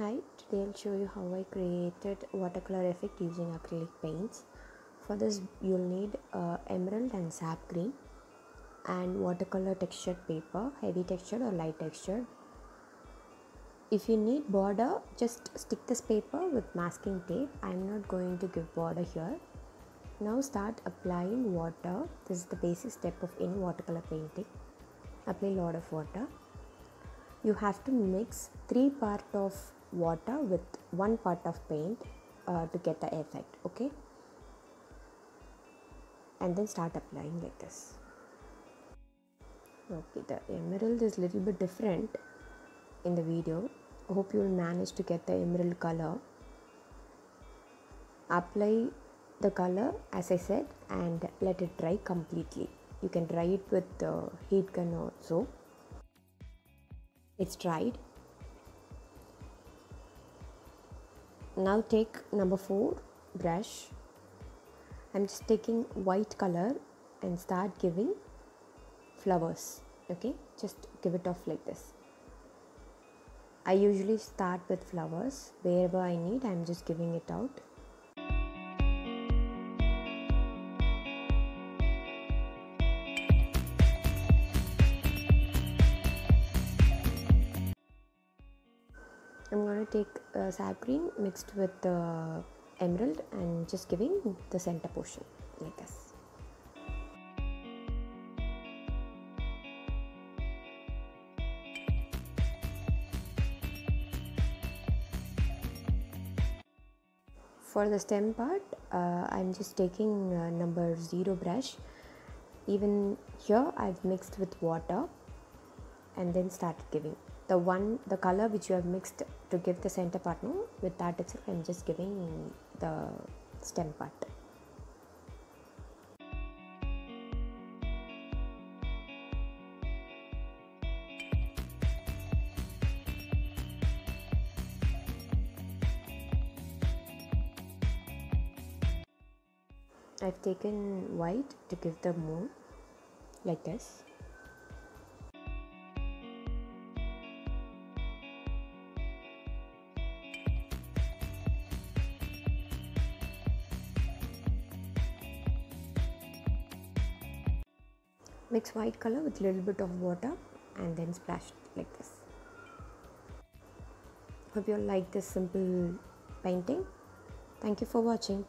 Hi, today I'll show you how I created watercolor effect using acrylic paints. For this you'll need uh, emerald and sap green and watercolor textured paper, heavy textured or light textured. If you need border, just stick this paper with masking tape. I'm not going to give border here. Now start applying water. This is the basic step of any watercolor painting. Apply a lot of water you have to mix 3 part of water with 1 part of paint uh, to get the effect okay? And then start applying like this. Okay the emerald is a little bit different in the video. Hope you will manage to get the emerald color. Apply the color as I said and let it dry completely. You can dry it with the heat gun also. It's dried now take number 4 brush. I'm just taking white color and start giving flowers okay? Just give it off like this. I usually start with flowers. Wherever i need i'm just giving it out I'm going to take uh, sap green mixed with emerald and just giving the center portion like this. For the stem part, uh, I'm just taking uh, number 0 brush. Even here I've mixed with water and then started giving the one the color which you have mixed to give the center part no? With that itself i'm just giving the stem part. I've taken white to give the moon like this mix white color with little bit of water and then splash like this. Hope you all like this simple painting. Thank you for watching